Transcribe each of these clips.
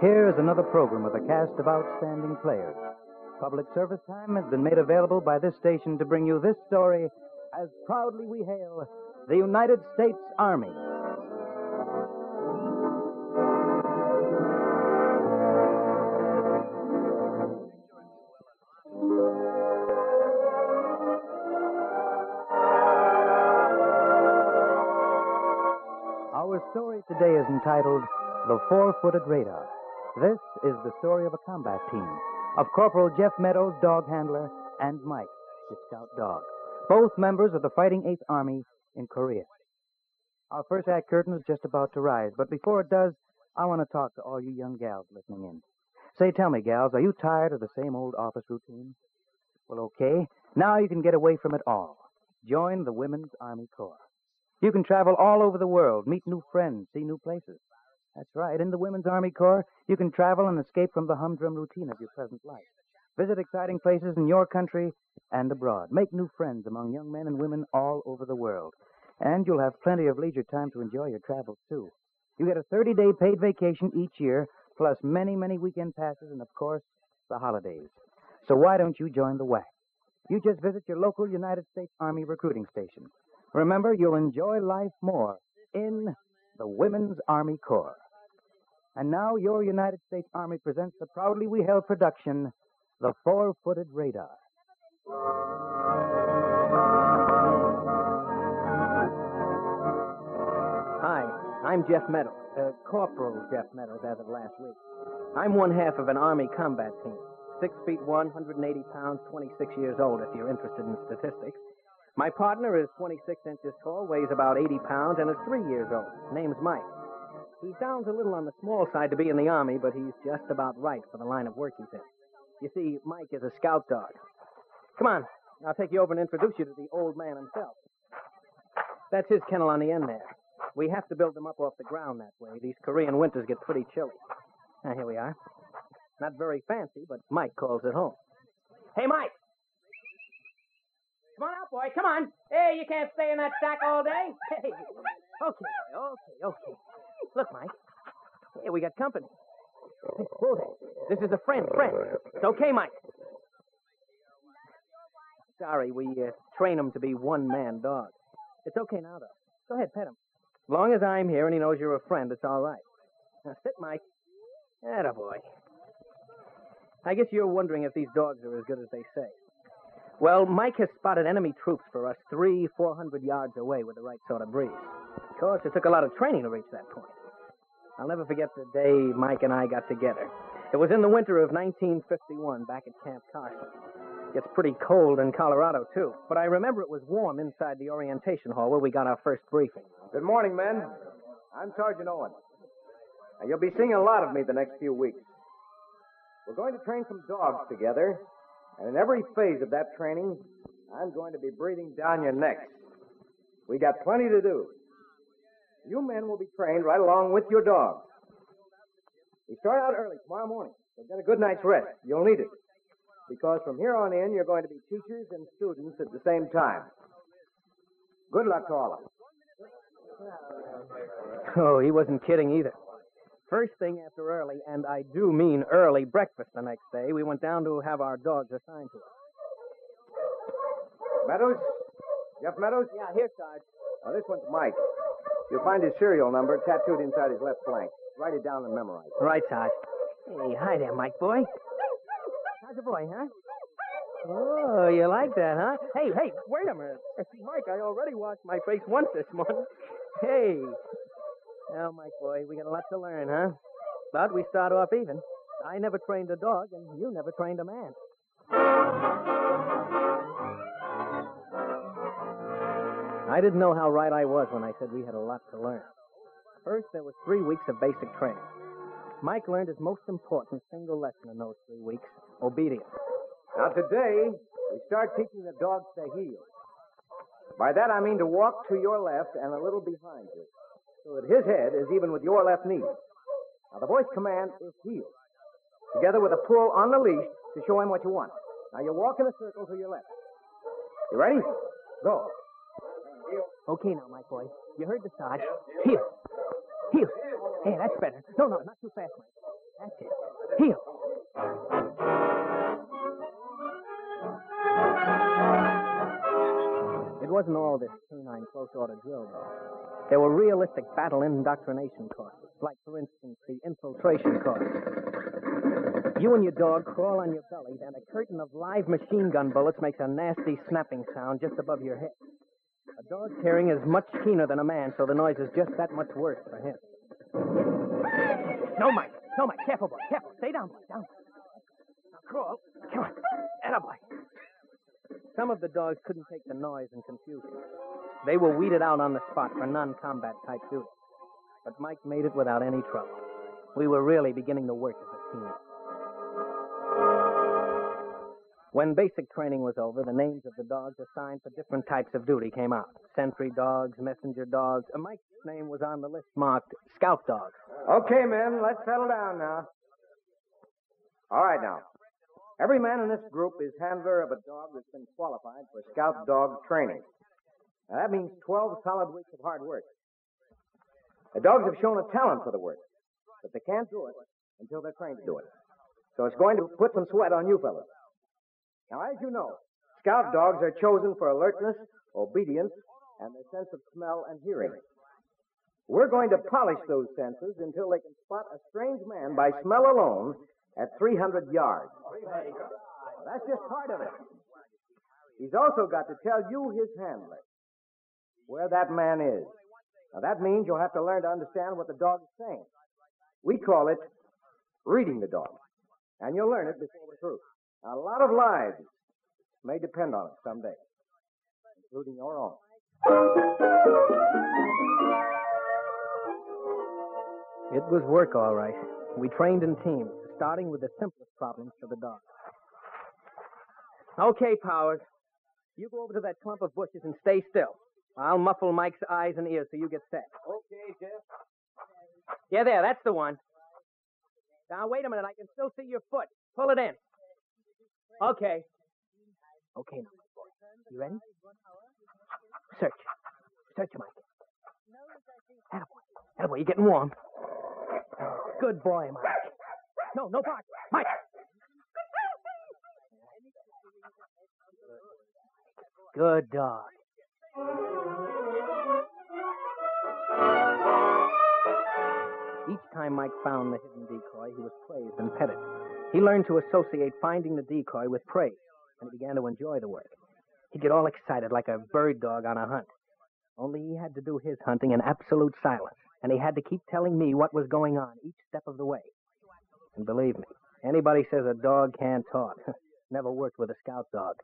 here is another program with a cast of outstanding players. Public service time has been made available by this station to bring you this story as proudly we hail the United States Army. Our story today is entitled The Four Footed Radar. This is the story of a combat team of Corporal Jeff Meadows, dog handler, and Mike, his scout dog, both members of the Fighting Eighth Army in Korea. Our first act curtain is just about to rise, but before it does, I want to talk to all you young gals listening in. Say, tell me, gals, are you tired of the same old office routine? Well, okay. Now you can get away from it all. Join the Women's Army Corps. You can travel all over the world, meet new friends, see new places. That's right. In the Women's Army Corps, you can travel and escape from the humdrum routine of your present life. Visit exciting places in your country and abroad. Make new friends among young men and women all over the world. And you'll have plenty of leisure time to enjoy your travels, too. You get a 30 day paid vacation each year, plus many, many weekend passes, and of course, the holidays. So why don't you join the WAC? You just visit your local United States Army recruiting station. Remember, you'll enjoy life more in the Women's Army Corps. And now, your United States Army presents the proudly we hail production, The Four Footed Radar. Hi, I'm Jeff Meadows, uh, Corporal Jeff Meadows as of last week. I'm one half of an Army combat team. Six feet one, 180 pounds, 26 years old, if you're interested in statistics. My partner is 26 inches tall, weighs about 80 pounds, and is three years old. Name's Mike. He sounds a little on the small side to be in the Army, but he's just about right for the line of work he's in. You see, Mike is a scout dog. Come on, I'll take you over and introduce you to the old man himself. That's his kennel on the end there. We have to build them up off the ground that way. These Korean winters get pretty chilly. Now, here we are. Not very fancy, but Mike calls it home. Hey, Mike! Come on out, boy. Come on. Hey, you can't stay in that sack all day. Hey. Okay, okay, okay. Look, Mike. Hey, we got company. Whoa. This is a friend, friend. It's okay, Mike. Sorry, we uh, train him to be one-man dogs. It's okay now, though. Go ahead, pet him. As long as I'm here and he knows you're a friend, it's all right. Now sit, Mike. Atta boy. I guess you're wondering if these dogs are as good as they say. Well, Mike has spotted enemy troops for us three, four hundred yards away with the right sort of breeze. Of course, it took a lot of training to reach that point. I'll never forget the day Mike and I got together. It was in the winter of 1951 back at Camp Carson. It's pretty cold in Colorado, too. But I remember it was warm inside the orientation hall where we got our first briefing. Good morning, men. I'm Sergeant Owen. Now, you'll be seeing a lot of me the next few weeks. We're going to train some dogs together, and in every phase of that training, I'm going to be breathing down your necks. We got plenty to do. You men will be trained right along with your dogs. We start out early tomorrow morning, so get a good night's rest. You'll need it. Because from here on in, you're going to be teachers and students at the same time. Good luck to all of you. Oh, he wasn't kidding either. First thing after early, and I do mean early breakfast the next day, we went down to have our dogs assigned to us. Meadows? Jeff Meadows? Yeah, here, Sarge. Now, this one's Mike. You'll find his serial number tattooed inside his left flank. Write it down and memorize it. Right, Sarge. Hey, hi there, Mike boy. How's the boy, huh? Oh, you like that, huh? Hey, hey, wait a minute. Mike, I already washed my face once this morning. Hey. Now, Mike boy, we got a lot to learn, huh? But we start off even. I never trained a dog, and you never trained a man. I didn't know how right I was when I said we had a lot to learn. First, there was three weeks of basic training. Mike learned his most important single lesson in those three weeks obedience. Now, today, we start teaching the dogs to heel. By that, I mean to walk to your left and a little behind you, so that his head is even with your left knee. Now, the voice command is heel, together with a pull on the leash to show him what you want. Now, you walk in a circle to your left. You ready? Go. Okay now, Mike boy. You heard the Sarge. Heel. Heel. Hey, that's better. No, no, not too fast, Mike. That's it. Heel. It wasn't all this canine close order drill, though. There were realistic battle indoctrination courses, like, for instance, the infiltration course. You and your dog crawl on your belly, and a curtain of live machine gun bullets makes a nasty snapping sound just above your head. A dog's hearing is much keener than a man, so the noise is just that much worse for him. No, Mike. No, Mike. Careful, boy. Careful. Stay down, boy. Down. Now crawl. Come on. Atta boy. Some of the dogs couldn't take the noise and confusion. They were weeded out on the spot for non-combat type duty. But Mike made it without any trouble. We were really beginning to work as a team. When basic training was over, the names of the dogs assigned for different types of duty came out. Sentry dogs, messenger dogs. Uh, Mike's name was on the list marked scout dogs. Okay, men, let's settle down now. All right, now. Every man in this group is handler of a dog that's been qualified for scout dog training. Now, that means 12 solid weeks of hard work. The dogs have shown a talent for the work, but they can't do it until they're trained to do it. So it's going to put some sweat on you fellas. Now, as you know, scout dogs are chosen for alertness, obedience, and their sense of smell and hearing. We're going to polish those senses until they can spot a strange man by smell alone at 300 yards. That's just part of it. He's also got to tell you, his handler, where that man is. Now, that means you'll have to learn to understand what the dog is saying. We call it reading the dog. And you'll learn it before we're through. A lot of lives may depend on it someday, including your own. It was work, all right. We trained in teams, starting with the simplest problems for the dogs. Okay, Powers. You go over to that clump of bushes and stay still. I'll muffle Mike's eyes and ears so you get set. Okay, Jeff. Yeah, there, that's the one. Now, wait a minute. I can still see your foot. Pull it in. Okay. Okay, now, Mike boy. You ready? Search. Search, Mike. Attaboy. Attaboy, you're getting warm. Good boy, Mike. No, no bark. Mike. Good dog. Each time Mike found the hidden decoy, he was praised and petted. He learned to associate finding the decoy with praise, and he began to enjoy the work. He'd get all excited like a bird dog on a hunt. Only he had to do his hunting in absolute silence, and he had to keep telling me what was going on each step of the way. And believe me, anybody says a dog can't talk. Never worked with a scout dog.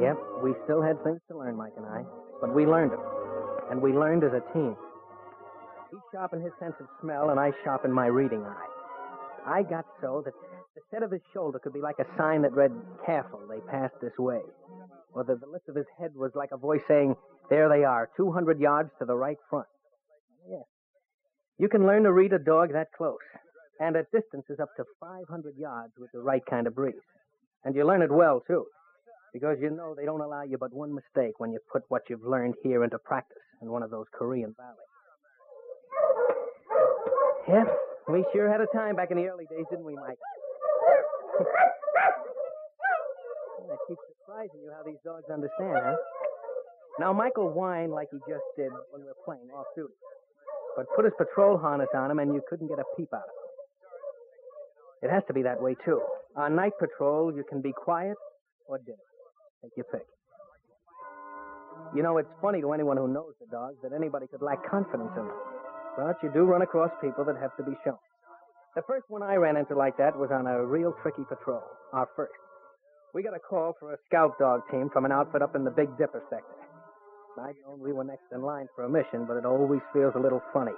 Yep, we still had things to learn, Mike and I, but we learned them. And we learned as a team. He sharpened his sense of smell, and I sharpened my reading eye. I got so that the set of his shoulder could be like a sign that read, Careful, they passed this way. Or that the lift of his head was like a voice saying, There they are, 200 yards to the right front. Yes. You can learn to read a dog that close, and at distances up to 500 yards with the right kind of breeze. And you learn it well, too, because you know they don't allow you but one mistake when you put what you've learned here into practice in one of those Korean valleys. Yep, we sure had a time back in the early days, didn't we, Mike? Well, keeps surprising you how these dogs understand, huh? Now, Michael whine like he just did when we were playing off duty. But put his patrol harness on him and you couldn't get a peep out of him. It has to be that way, too. On night patrol, you can be quiet or dinner. Take your pick. You know, it's funny to anyone who knows the dogs that anybody could lack confidence in them. But you do run across people that have to be shown. The first one I ran into like that was on a real tricky patrol, our first. We got a call for a scout dog team from an outfit up in the Big Dipper sector. I'd known we were next in line for a mission, but it always feels a little funny,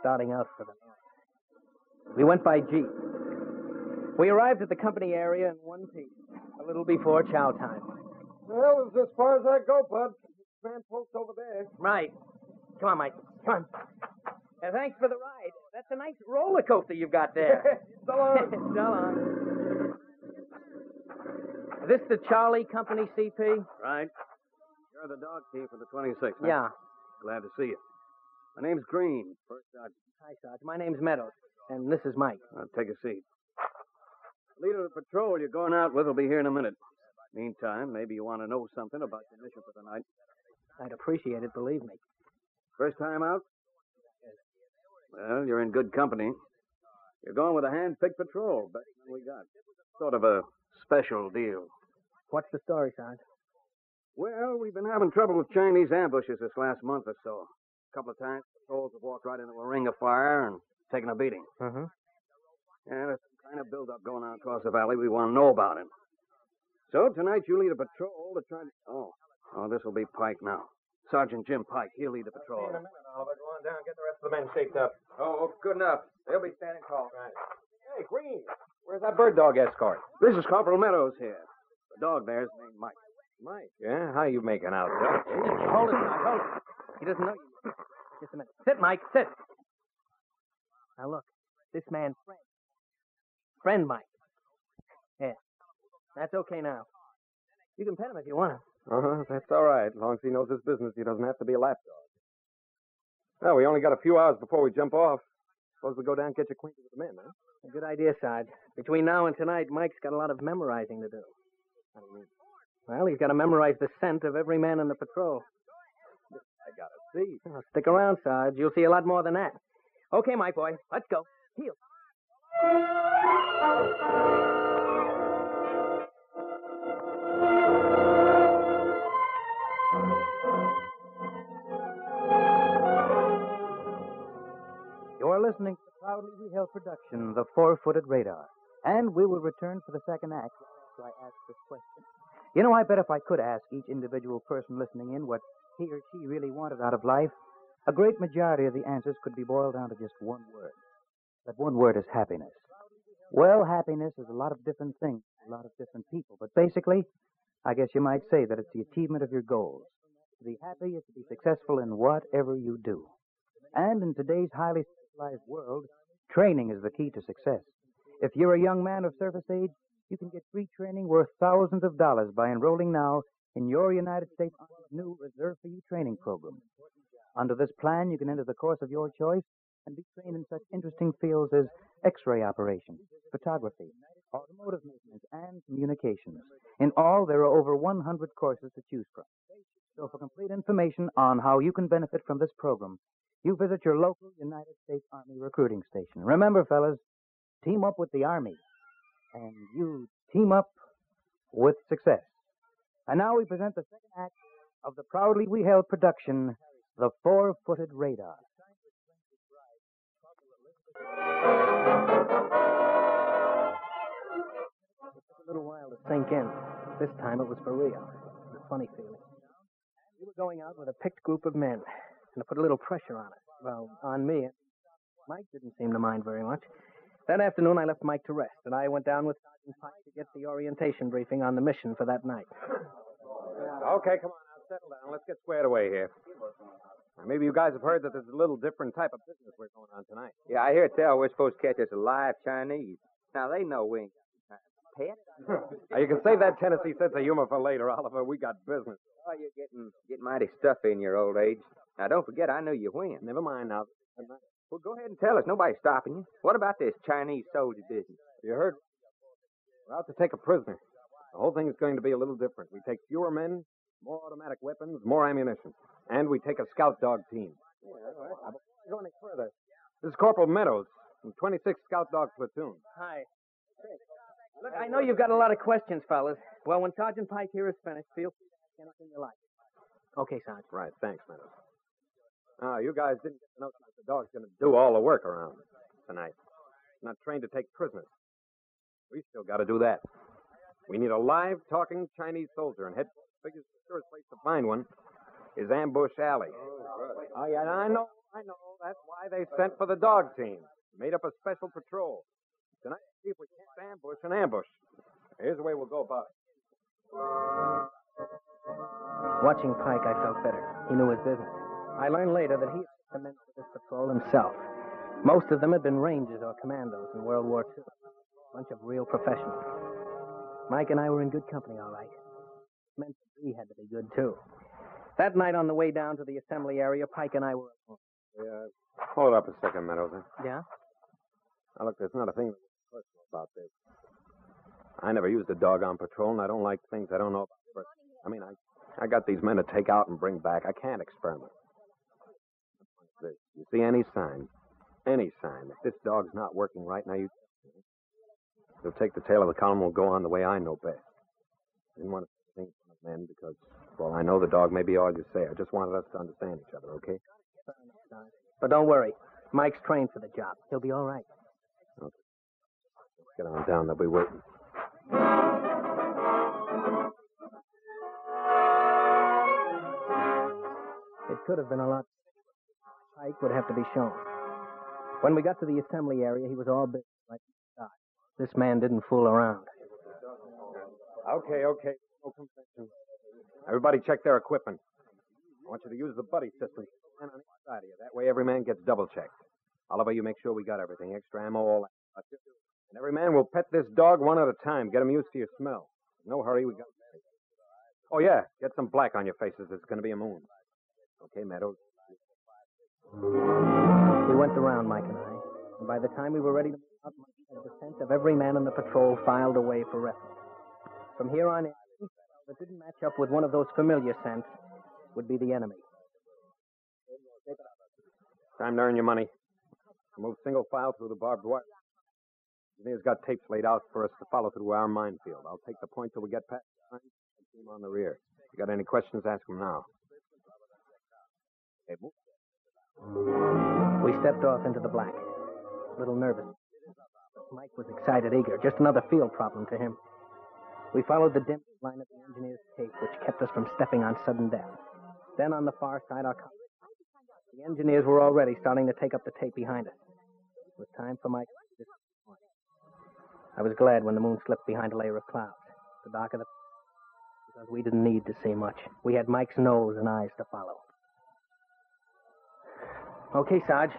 starting out for the north. We went by jeep. We arrived at the company area in one piece, a little before chow time. Well, it's as far as I go, Bud. Man folks over there. Right. Come on, Mike. Come on. Thanks for the ride. That's a nice roller coaster you've got there. so long. so long. Is this the Charlie Company CP? Right. You're the dog team of the 26th. huh? Yeah. Glad to see you. My name's Green. First sergeant. Hi, Sarge. My name's Meadows, and this is Mike. Uh, take a seat. Leader of the patrol you're going out with will be here in a minute. Meantime, maybe you want to know something about your mission for the night. I'd appreciate it, believe me. First time out? Well, you're in good company. You're going with a hand-picked patrol, best we got. Sort of a special deal. What's the story, Sarge? Well, we've been having trouble with Chinese ambushes this last month or so. A couple of times, patrols have walked right into a ring of fire and taken a beating. Mm-hmm. Yeah, there's some kind of build-up going on across the valley. We want to know about it. So tonight you lead a patrol to try to... Oh, oh, this will be Pike now. Sergeant Jim Pike. He'll lead the patrol. In a minute, Oliver. Go on down get the rest of the men shaped up. Oh, good enough. They'll be standing tall. Right. Hey, Green. Where's that bird dog escort? This is Corporal Meadows here. The dog there's named Mike. Mike. Yeah? How are you making out, Doc? Hold it, Sarge. Hold it. He doesn't know you. Just a minute. Sit, Mike. Sit. Now look, this man's friend. Friend Mike. Yeah. That's okay now. You can pet him if you want to. Uh-huh. That's all right. As long as he knows his business, he doesn't have to be a lapdog. Well, we only got a few hours before we jump off. Suppose we go down and get acquainted with the men, huh? A good idea, Sarge. Between now and tonight, Mike's got a lot of memorizing to do. Do you mean? Well, he's got to memorize the scent of every man in the patrol. I gotta see. Well, stick around, Sarge. You'll see a lot more than that. Okay, Mike boy. Let's go. Heel. Listening to proudly we hail production, The Four Footed Radar. And we will return for the second act after I ask this question. You know, I bet if I could ask each individual person listening in what he or she really wanted out of life, a great majority of the answers could be boiled down to just one word. That one word is happiness. Well, happiness is a lot of different things, a lot of different people, but basically, I guess you might say that it's the achievement of your goals. To be happy is to be successful in whatever you do. And in today's highly world, training is the key to success. If you're a young man of service age, you can get free training worth thousands of dollars by enrolling now in your United States Army's new Reserve for You training program. Under this plan, you can enter the course of your choice and be trained in such interesting fields as X-ray operations, photography, automotive maintenance, and communications. In all, there are over 100 courses to choose from. So for complete information on how you can benefit from this program, you visit your local United States Army recruiting station. Remember, fellas, team up with the Army, and you team up with success. And now we present the second act of the proudly we hail production, The Four Footed Radar. It took a little while to sink in. This time it was for real. A funny feeling. We were going out with a picked group of men, and it put a little pressure on it. Well, on me. Mike didn't seem to mind very much. That afternoon, I left Mike to rest, and I went down with Sergeant Pike to get the orientation briefing on the mission for that night. Okay, come on now. Settle down. Let's get squared away here. Now, maybe you guys have heard that there's a little different type of business we're going on tonight. Yeah, I hear tell we're supposed to catch us live Chinese. Now they know we ain't got pet. now, you can save that Tennessee sense of humor for later, Oliver. We got business. Oh, you're getting getting mighty stuffy in your old age. Now don't forget, I knew you when. Never mind now. Well, go ahead and tell us. Nobody's stopping you. What about this Chinese soldier business? You heard? We're out to take a prisoner. The whole thing is going to be a little different. We take fewer men, more automatic weapons, more ammunition, and we take a scout dog team. Now, before I go any further, this is Corporal Meadows from 26th Scout Dog Platoon. Hi. Look, I know you've got a lot of questions, fellas. Well, when Sergeant Pike here is finished, feel free to ask anything you like. Okay, Sergeant. Right, thanks, Meadows. Ah, you guys didn't get the notion that the dog's going to do all the work around tonight. Not trained to take prisoners. We still got to do that. We need a live, talking Chinese soldier, and head figures the surest place to find one is Ambush Alley. Oh, yeah, I know, I know. That's why they sent for the dog team. Made up a special patrol. Tonight, see if we can't ambush an ambush. Here's the way we'll go about it. Watching Pike, I felt better. He knew his business. I learned later that he had commenced this patrol himself. Most of them had been rangers or commandos in World War II. A bunch of real professionals. Mike and I were in good company, all right. Meant that we had to be good, too. That night on the way down to the assembly area, Pike and I were. Yeah. Hold up a second, Meadows. Yeah? Now, look, there's not a thing personal about this. I never used a dog on patrol, and I don't like things I don't know about. I mean, I, I got these men to take out and bring back. I can't experiment. This. You see any sign, any sign that this dog's not working right now, you You'll take the tail of the column and we'll go on the way I know best. I didn't want to think of men because, well, I know the dog may be all you say. I just wanted us to understand each other, okay? But don't worry. Mike's trained for the job. He'll be all right. Let's get on down. They'll be waiting. It could have been a lot. Pike would have to be shown. When we got to the assembly area, he was all busy, like inside. This man didn't fool around. Okay, okay. No. Everybody check their equipment. I want you to use the buddy system. Man on each side of you. That way every man gets double checked. Oliver, you make sure we got everything. Extra ammo, all that. And every man will pet this dog one at a time. Get him used to your smell. No hurry, we got. Oh, yeah. Get some black on your faces. It's going to be a moon. Okay, Meadows. We went around, Mike and I, and by the time we were ready to move out, the scent of every man in the patrol filed away for reference. From here on in, that didn't match up with one of those familiar scents would be the enemy. Time to earn your money. Move single file through the barbed wire. Engineer's got tapes laid out for us to follow through our minefield. I'll take the point till we get past the line team on the rear. If you got any questions, ask them now. Hey, move. We stepped off into the black, a little nervous. Mike was excited, eager, just another field problem to him. We followed the dim line of the engineer's tape, which kept us from stepping on sudden death. Then on the far side, our. The engineers were already starting to take up the tape behind us. It was time for Mike. I was glad when the moon slipped behind a layer of clouds, the dark of the because we didn't need to see much. We had Mike's nose and eyes to follow. Okay, Sarge.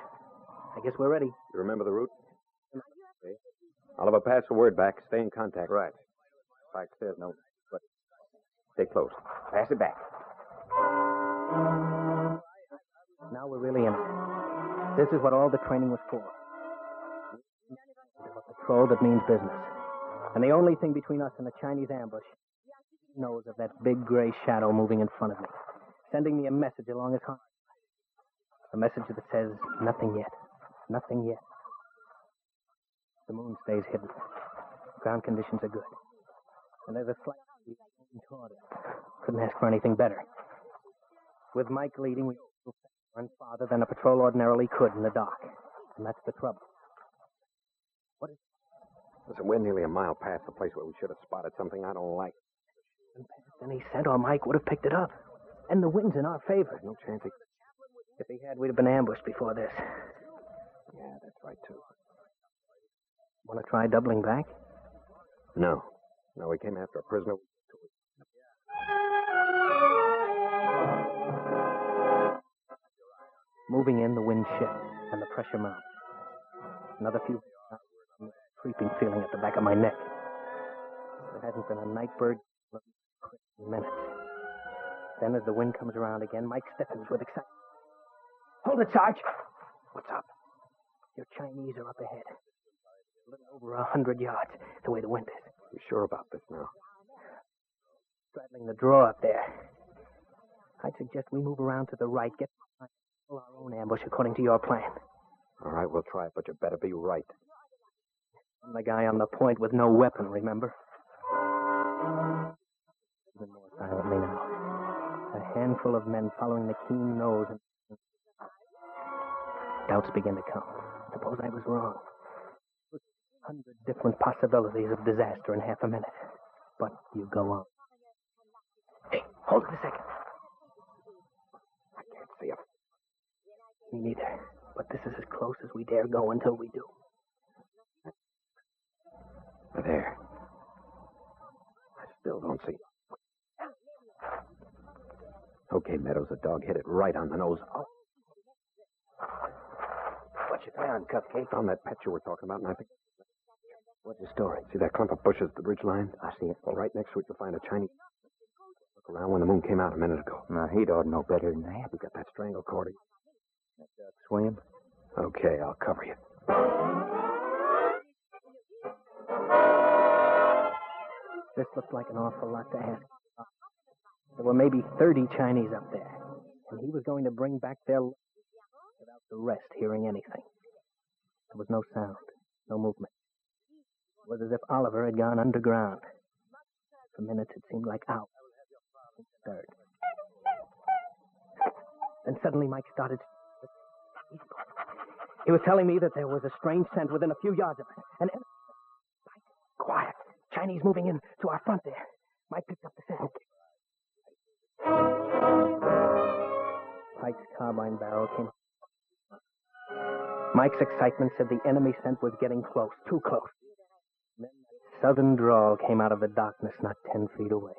I guess we're ready. You remember the route? Okay. Oliver, pass the word back. Stay in contact. Right. Pike says no, but stay close. Pass it back. Now we're really in. This is what all the training was for. A patrol that means business. And the only thing between us and the Chinese ambush knows of that big gray shadow moving in front of me, sending me a message along his heart. A message that says, nothing yet. Nothing yet. The moon stays hidden. Ground conditions are good. And there's a slight breeze blowing toward us. Couldn't ask for anything better. With Mike leading, we run farther than a patrol ordinarily could in the dark. And that's the trouble. Listen, we're nearly a mile past the place where we should have spotted something I don't like. And past any scent or Mike would have picked it up. And the wind's in our favor. No chance he... If he had, we'd have been ambushed before this. Yeah, that's right, too. Want to try doubling back? No. No, we came after a prisoner. Moving in, the wind shifts and the pressure mounts. Another few creeping feeling at the back of my neck. There hasn't been a night bird in minutes. Then, as the wind comes around again, Mike stiffens with excitement. Hold it, Sarge! What's up? Your Chinese are up ahead. A little over a hundred yards, the way the wind is. You sure about this now? Straddling the draw up there. I'd suggest we move around to the right, get our own ambush according to your plan. All right, we'll try it, but you better be right. I'm the guy on the point with no weapon, remember? Even more silently now. A handful of men following the keen nose and doubts begin to come. Suppose I was wrong. A hundred different possibilities of disaster in half a minute. But you go on. Hey, hold it a second. I can't see him. Me neither. But this is as close as we dare go until we do. There. I still don't see. Okay, Meadows, the dog hit it right on the nose. Oh. What you found, Cupcake? Found that pet you were talking about, and I think. What's the story? See that clump of bushes at the ridge line? I see it. Well, right next to it, you'll find a Chinese. Look around when the moon came out a minute ago. Now, he'd ought to know better than that. We got that strangle cord. Swim? Okay, I'll cover you. This looked like an awful lot to ask. There were maybe 30 Chinese up there, and he was going to bring back their the rest hearing anything. There was no sound, no movement. It was as if Oliver had gone underground. For minutes, it seemed like hours. Then suddenly Mike started. He was telling me that there was a strange scent within a few yards of us. And quiet. Chinese moving in to our front there. Mike picked up the scent. Pike's carbine barrel came. Mike's excitement said the enemy scent was getting close, too close. Then that southern drawl came out of the darkness not ten feet away.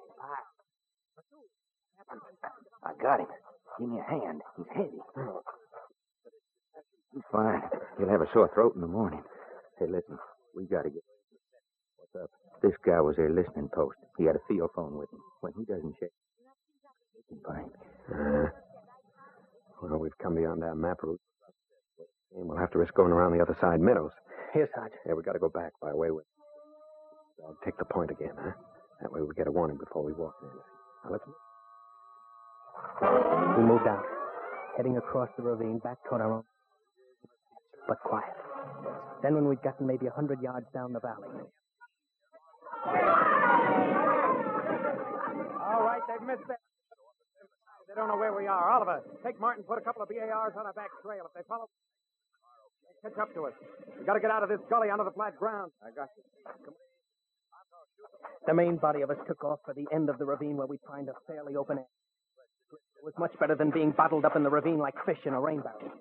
I got him. Give me a hand. He's heavy. He's fine. He'll have a sore throat in the morning. Hey, listen. We gotta get. What's up? This guy was their listening post. He had a field phone with him. When he doesn't check, we can find. Uh, well, we've come beyond our map route. And we'll have to risk going around the other side meadows. Here, Sarge. Yeah, we got to go back by way with. I'll take the point again, huh? That way we get a warning before we walk in. Now let's. We moved out, heading across the ravine back toward our own. But quiet. Then, when we'd gotten maybe a hundred yards down the valley, All right, they've missed that. They don't know where we are. Oliver, take Martin, put a couple of BARs on our back trail. If they follow, they'll catch up to us. We got to get out of this gully onto the flat ground. I got you. the main body of us took off for the end of the ravine where we'd find a fairly open air. It was much better than being bottled up in the ravine like fish in a rain barrel.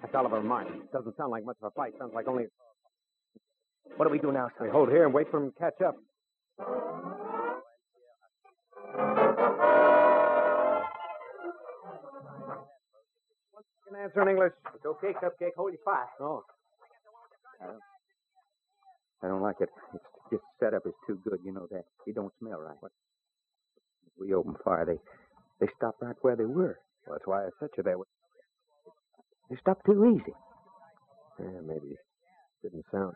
That's Oliver Martin. Doesn't sound like much of a fight. Sounds like only. What do we do now, sir? We hold here and wait for them to catch up. Can answer in English. It's okay, Cupcake. Hold your fire. Oh. I don't like it. It's this setup is too good. You know that. It don't smell right. If we open fire, they they stop right where they were. Well, that's why I set you there. They stopped too easy. Yeah, maybe. Didn't sound.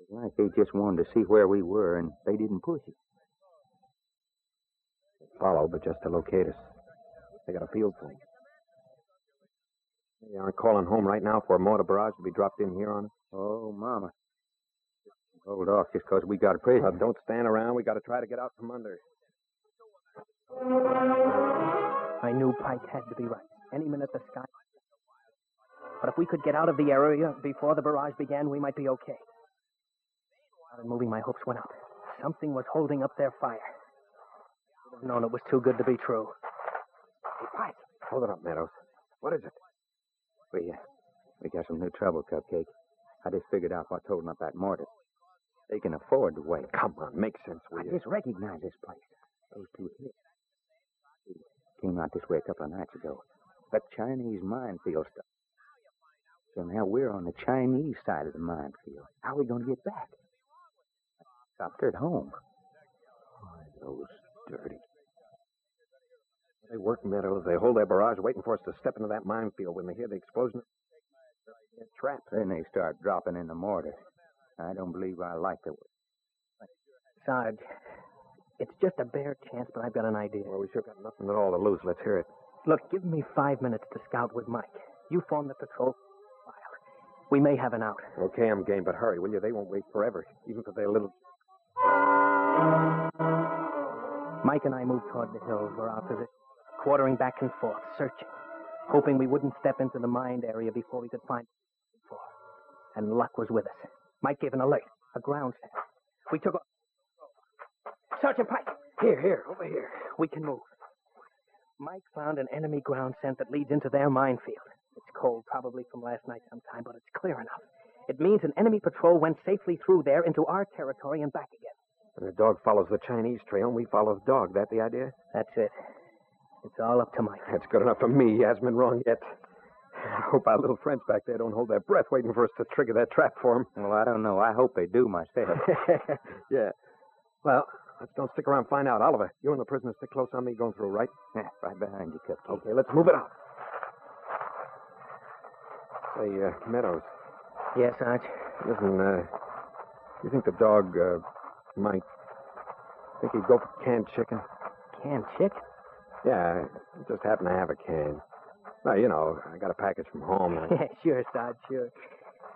It's like they just wanted to see where we were, and they didn't push it. Follow, but just to locate us. They got a field phone. They aren't calling home right now for a mortar barrage to be dropped in here on us. Oh, Mama. Hold off just 'cause we got a prisoner. Now, don't stand around. We got to try to get out from under. I knew Pike had to be right. Any minute the sky. But if we could get out of the area before the barrage began, we might be okay. Started moving, my hopes went up. Something was holding up their fire. Should have known it was too good to be true. Hey, Pike. Hold it up, Meadows. What is it? We, uh, we got some new trouble, Cupcake. I just figured out what's holding up that mortar. They can afford to wait. Come on, make sense, will I you? just recognize this place. Those two hits. We came out this way a couple of nights ago. The Chinese minefield stuff. So now we're on the Chinese side of the minefield. How are we going to get back? Stopped her at home. Those dirty. They work Meadows. They hold their barrage waiting for us to step into that minefield. When they hear the explosion, they're trapped. Then they start dropping in the mortar. I don't believe I like the Sarge, it's just a bare chance, but I've got an idea. Well, we sure got nothing at all to lose. Let's hear it. Look, give me five minutes to scout with Mike. You form the patrol file. We may have an out. Okay, I'm game, but hurry, will you? They won't wait forever, even for their little. Mike and I moved toward the hills where our position, quartering back and forth, searching, hoping we wouldn't step into the mined area before we could find for. And luck was with us. Mike gave an alert, a ground set. We took off. Sergeant Pike, here, here, over here. We can move. Mike found an enemy ground scent that leads into their minefield. It's cold, probably from last night sometime, but it's clear enough. It means an enemy patrol went safely through there into our territory and back again. And the dog follows the Chinese trail, and we follow the dog. That the idea? That's it. It's all up to Mike. That's good enough for me. He hasn't been wrong yet. I hope our little friends back there don't hold their breath waiting for us to trigger that trap for him. Well, I don't know. I hope they do myself. yeah. Well, let's don't stick around and find out. Oliver, you and the prisoner stick close on me going through, right? yeah, right behind you, Cupcake. Okay, let's move it out. Say, uh, Meadows, yes, Arch? listen, uh, you think the dog, uh, might think he'd go for canned chicken? Canned chicken? Yeah, I just happen to have a can. Well, you know, I got a package from home. and- Yeah, sure, Sarge, sure.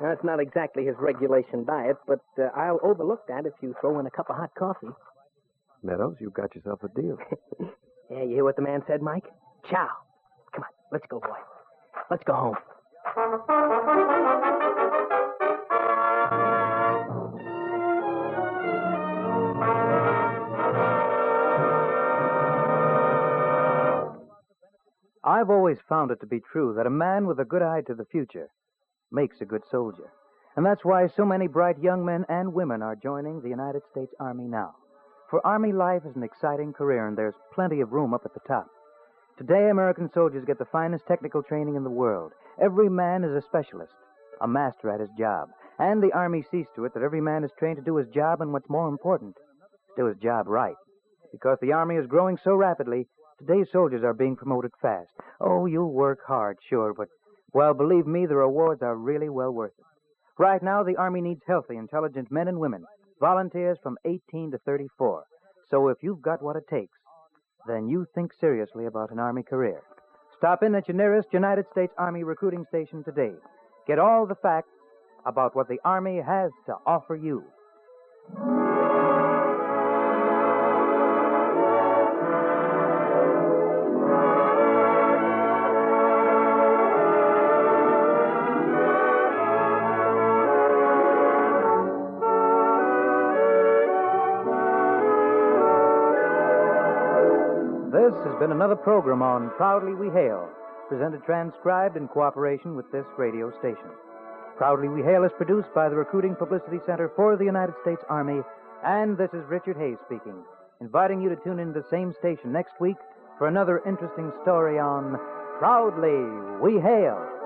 Now, it's not exactly his regulation diet, but uh, I'll overlook that if you throw in a cup of hot coffee. Meadows, you got yourself a deal. Yeah, you hear what the man said, Mike? Chow. Come on, let's go, boy. Let's go home. I've always found it to be true that a man with a good eye to the future makes a good soldier. And that's why so many bright young men and women are joining the United States Army now. For Army life is an exciting career, and there's plenty of room up at the top. Today, American soldiers get the finest technical training in the world. Every man is a specialist, a master at his job. And the Army sees to it that every man is trained to do his job, and what's more important, do his job right. Because the Army is growing so rapidly, today's soldiers are being promoted fast. Oh, you'll work hard, sure, but, well, believe me, the rewards are really well worth it. Right now, the Army needs healthy, intelligent men and women, volunteers from 18 to 34. So if you've got what it takes, then you think seriously about an Army career. Stop in at your nearest United States Army recruiting station today. Get all the facts about what the Army has to offer you. Been another program on Proudly We Hail, presented transcribed in cooperation with this radio station. Proudly We Hail is produced by the Recruiting Publicity Center for the United States Army, and this is Richard Hayes speaking, inviting you to tune in to the same station next week for another interesting story on Proudly We Hail.